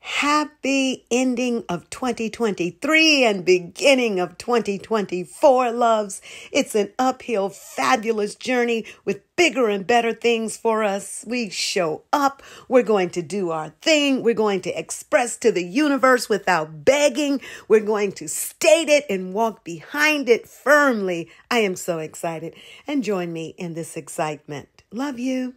Happy ending of 2023 and beginning of 2024, loves. It's an uphill, fabulous journey with bigger and better things for us. We show up. We're going to do our thing. We're going to express to the universe without begging. We're going to state it and walk behind it firmly. I am so excited. And join me in this excitement. Love you.